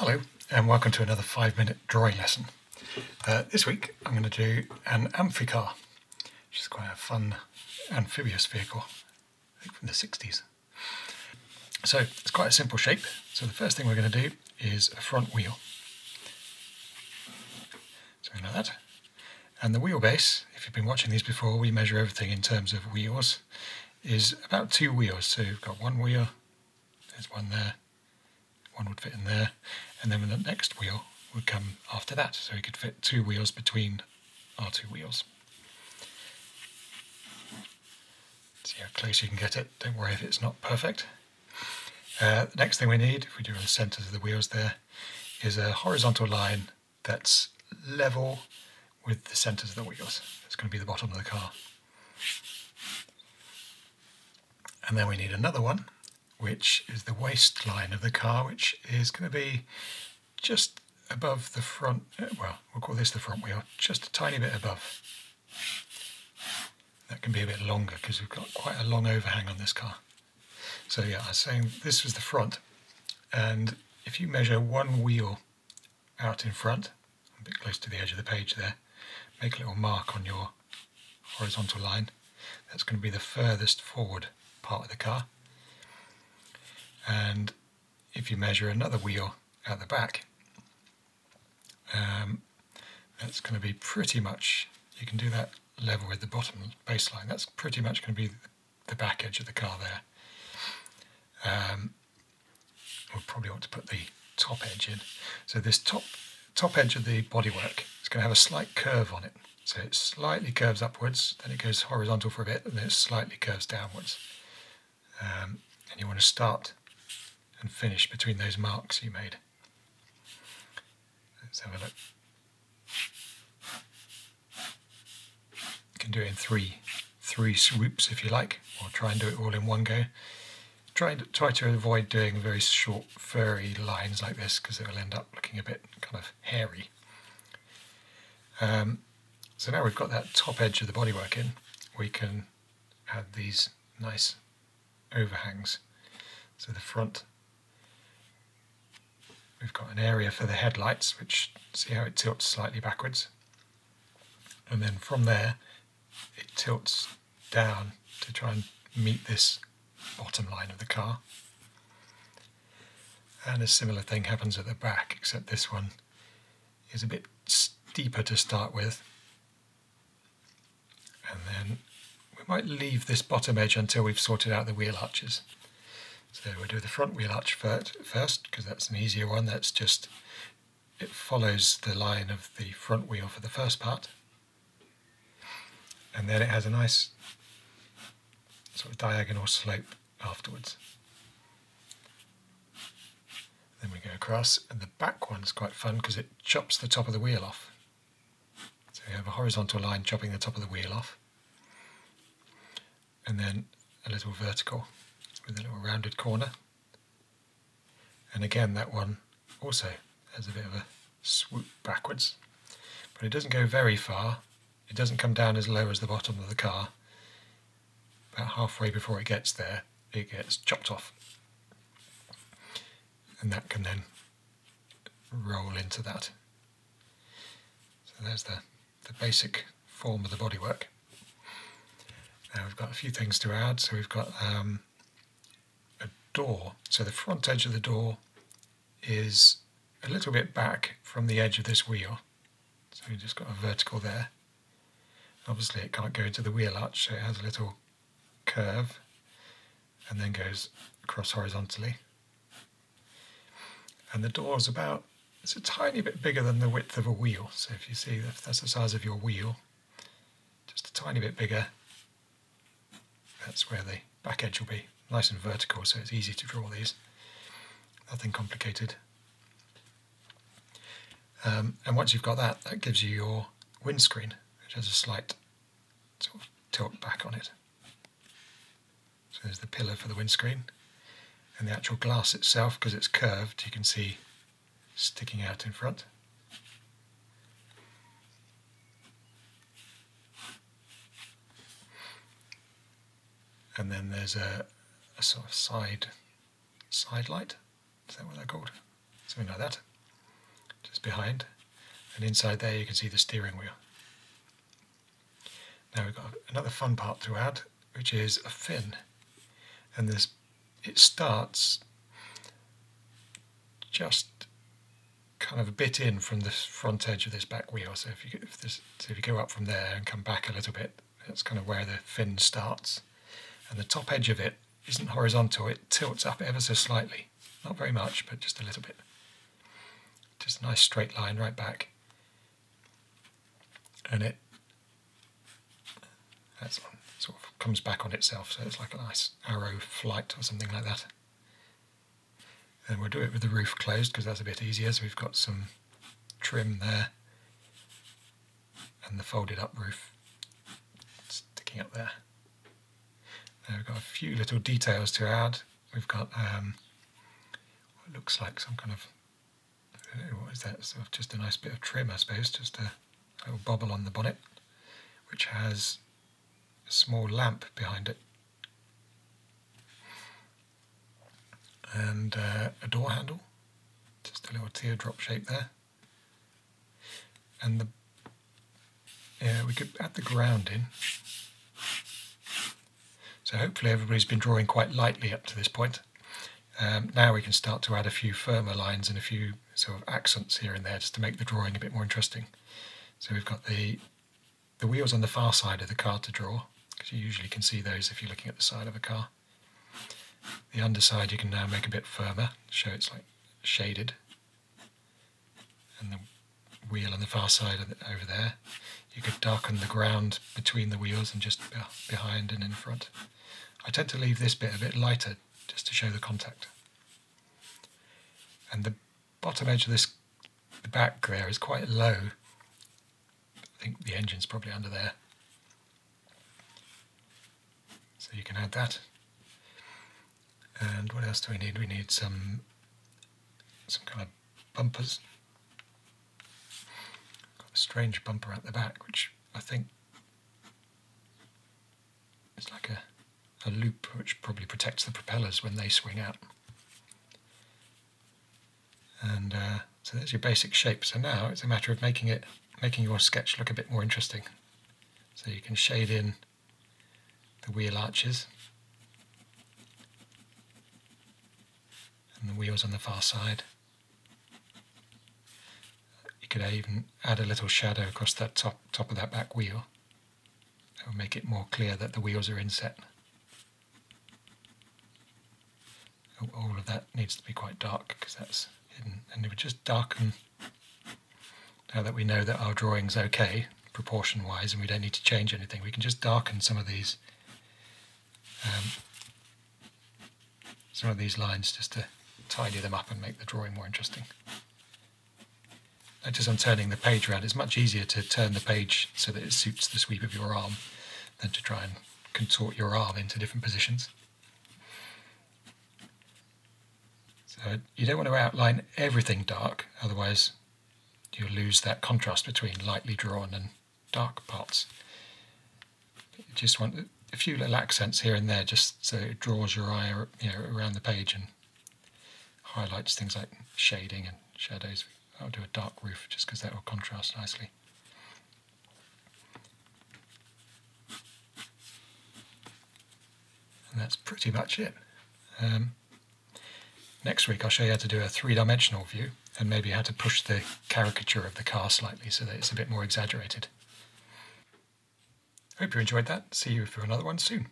Hello and welcome to another five minute drawing lesson. Uh, this week I'm going to do an amphicar, which is quite a fun amphibious vehicle, from the 60s. So it's quite a simple shape. So the first thing we're going to do is a front wheel. Something like that. And the wheelbase, if you've been watching these before, we measure everything in terms of wheels, is about two wheels. So you've got one wheel, there's one there, one would fit in there, and then the next wheel would come after that. So we could fit two wheels between our two wheels. See how close you can get it. Don't worry if it's not perfect. Uh, the next thing we need, if we do the centres of the wheels there, is a horizontal line that's level with the centres of the wheels. It's going to be the bottom of the car. And then we need another one which is the waistline of the car, which is going to be just above the front, uh, well, we'll call this the front wheel, just a tiny bit above. That can be a bit longer because we've got quite a long overhang on this car. So yeah, I was saying this was the front, and if you measure one wheel out in front, a bit close to the edge of the page there, make a little mark on your horizontal line. That's going to be the furthest forward part of the car and if you measure another wheel at the back um, that's going to be pretty much you can do that level with the bottom baseline. That's pretty much going to be the back edge of the car there. Um, we'll probably want to put the top edge in. So this top top edge of the bodywork is going to have a slight curve on it. So it slightly curves upwards then it goes horizontal for a bit and then it slightly curves downwards. Um, and you want to start and finish between those marks you made. Let's have a look. You can do it in three, three swoops if you like, or try and do it all in one go. Try, try to avoid doing very short, furry lines like this because it will end up looking a bit kind of hairy. Um, so now we've got that top edge of the bodywork in, we can add these nice overhangs. So the front We've got an area for the headlights, which see how it tilts slightly backwards. And then from there, it tilts down to try and meet this bottom line of the car. And a similar thing happens at the back, except this one is a bit steeper to start with. And then we might leave this bottom edge until we've sorted out the wheel arches. So we'll do the front wheel arch first because that's an easier one. That's just, it follows the line of the front wheel for the first part. And then it has a nice sort of diagonal slope afterwards. Then we go across and the back one's quite fun because it chops the top of the wheel off. So you have a horizontal line chopping the top of the wheel off. And then a little vertical with a little rounded corner. And again, that one also has a bit of a swoop backwards, but it doesn't go very far. It doesn't come down as low as the bottom of the car. About halfway before it gets there, it gets chopped off. And that can then roll into that. So there's the, the basic form of the bodywork. Now we've got a few things to add. So we've got um, door. So the front edge of the door is a little bit back from the edge of this wheel. So we've just got a vertical there. Obviously it can't go into the wheel arch, so it has a little curve and then goes across horizontally. And the door is about, it's a tiny bit bigger than the width of a wheel. So if you see, if that's the size of your wheel, just a tiny bit bigger, that's where the back edge will be nice and vertical so it's easy to draw these. Nothing complicated. Um, and once you've got that, that gives you your windscreen, which has a slight sort of tilt back on it. So there's the pillar for the windscreen. And the actual glass itself, because it's curved, you can see sticking out in front. And then there's a, a sort of side side light. Is that what they're called? something like that, just behind. And inside there you can see the steering wheel. Now we've got another fun part to add, which is a fin. And this it starts just kind of a bit in from the front edge of this back wheel. So if you if this, so if you go up from there and come back a little bit, that's kind of where the fin starts. And the top edge of it isn't horizontal; it tilts up ever so slightly, not very much, but just a little bit. Just a nice straight line right back, and it that's sort of comes back on itself. So it's like a nice arrow flight or something like that. And we'll do it with the roof closed because that's a bit easier. So we've got some trim there and the folded up roof sticking up there. We've got a few little details to add. We've got um, what looks like some kind of, what is that, sort of just a nice bit of trim I suppose, just a little bobble on the bonnet which has a small lamp behind it and uh, a door handle, just a little teardrop shape there. And the yeah, we could add the ground in. So hopefully everybody's been drawing quite lightly up to this point. Um, now we can start to add a few firmer lines and a few sort of accents here and there just to make the drawing a bit more interesting. So we've got the the wheels on the far side of the car to draw, because you usually can see those if you're looking at the side of a car. The underside you can now make a bit firmer, show it's like shaded. And the wheel on the far side the, over there. You could darken the ground between the wheels and just behind and in front. I tend to leave this bit a bit lighter just to show the contact. And the bottom edge of this, the back there is quite low. I think the engine's probably under there. So you can add that. And what else do we need? We need some some kind of bumpers. Got a strange bumper at the back, which I think is like a, a loop which probably protects the propellers when they swing out. And uh, so there's your basic shape. So now it's a matter of making it making your sketch look a bit more interesting. So you can shade in the wheel arches and the wheels on the far side. You could even add a little shadow across that top, top of that back wheel. That will make it more clear that the wheels are inset. All of that needs to be quite dark because that's hidden. And it would just darken, now that we know that our drawing's okay, proportion-wise, and we don't need to change anything, we can just darken some of these um, some of these lines just to tidy them up and make the drawing more interesting. Notice I'm turning the page around. It's much easier to turn the page so that it suits the sweep of your arm than to try and contort your arm into different positions. You don't want to outline everything dark, otherwise you'll lose that contrast between lightly drawn and dark parts. You just want a few little accents here and there just so it draws your eye you know, around the page and highlights things like shading and shadows. I'll do a dark roof just because that will contrast nicely. And that's pretty much it. Um, next week I'll show you how to do a three-dimensional view and maybe how to push the caricature of the car slightly so that it's a bit more exaggerated. Hope you enjoyed that. See you for another one soon.